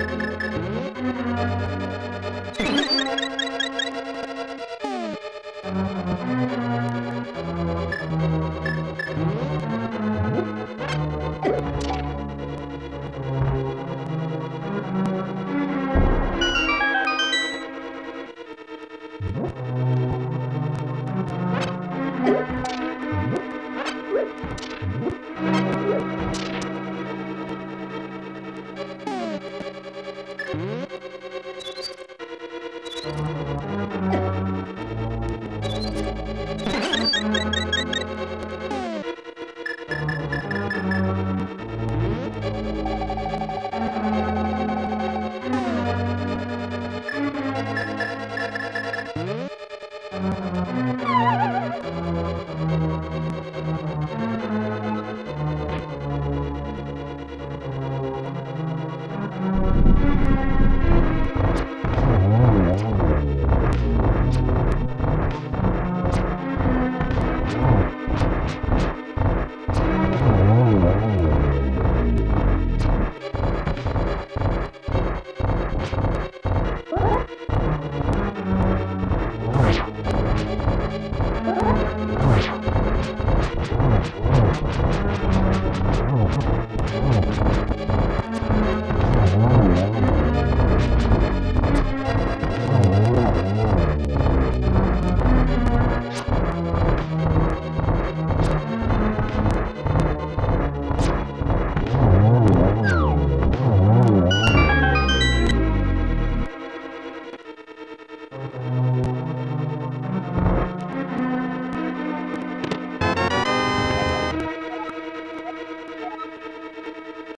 Música